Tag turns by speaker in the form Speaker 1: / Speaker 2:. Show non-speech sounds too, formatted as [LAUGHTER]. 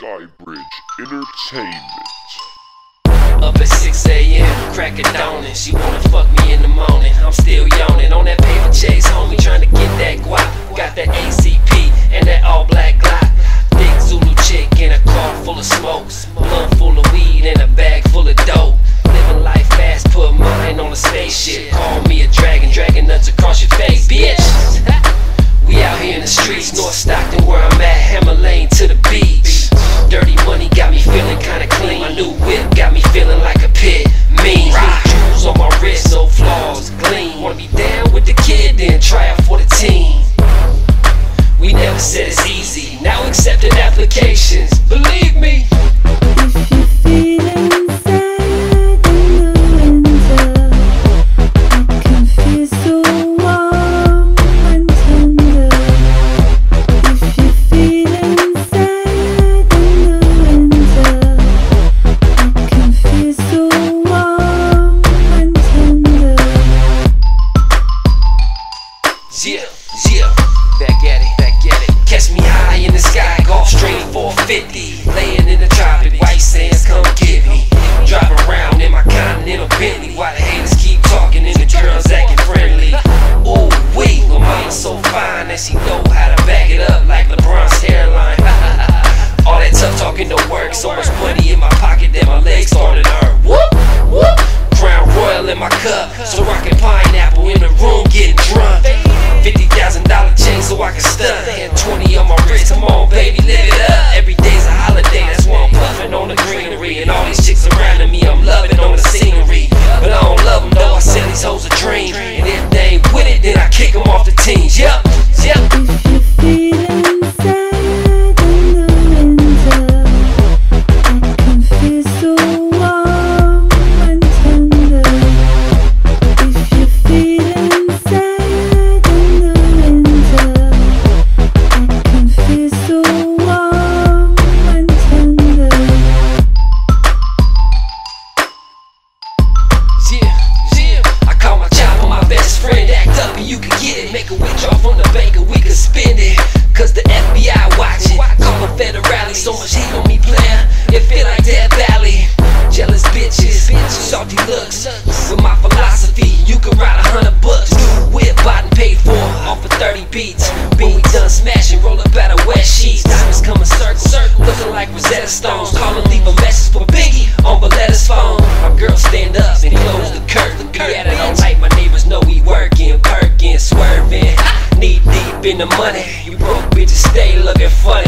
Speaker 1: Skybridge Entertainment.
Speaker 2: Up at 6 a.m., crack a dawning. She wanna fuck me in the morning. I'm still yawning on that paper chase, homie, trying to get that guap. Got that ACP and that all black Glock. Big Zulu chick in a car full of smokes. Blunt full of weed and a bag full of dope. Living life fast, put mine on a spaceship. Call me a dragon, dragging nuts across your face, bitch. We out here in the streets, North Stockton Yeah, yeah. Back at it, back at it. Catch me high in the sky, Gulfstream 450. Laying in the tropic, white sands, come get me. Driving around in my continental Bentley. While the haters keep talking and the girls acting friendly. Ooh, wait, my mama's so fine that she know how to back it up like LeBron's hairline. [LAUGHS] All that tough talking don't work. So much money in my pocket that my legs starting to hurt. Whoop, whoop. Crown Royal in my cup, so pineapple in Yep, yep. With my philosophy, you can ride a hundred bucks. New whip, bought and paid for. Off for 30 beats. When done smashing, roll up out of wet sheets. Diamonds coming circle, looking like Rosetta Stones. Call and leave a message for Biggie on Voletta's phone. My girl stand up and close the curtain. Be at it all night, my neighbors know we working, perking, swerving. [LAUGHS] Knee deep in the money, you broke bitches stay looking for